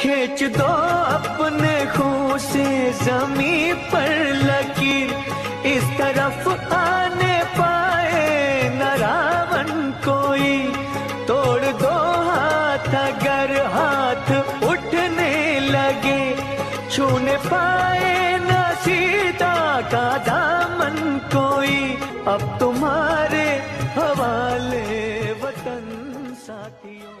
खींच दो अपने खून से जमी पर लकीर इस तरफ़ आने पाए न रावण कोई। तोड़ दो हाथ अगर हाथ उठने लगे। छूने पाए न सीता का दामन कोई। अब तुम्हारे हवाले वतन साथियों।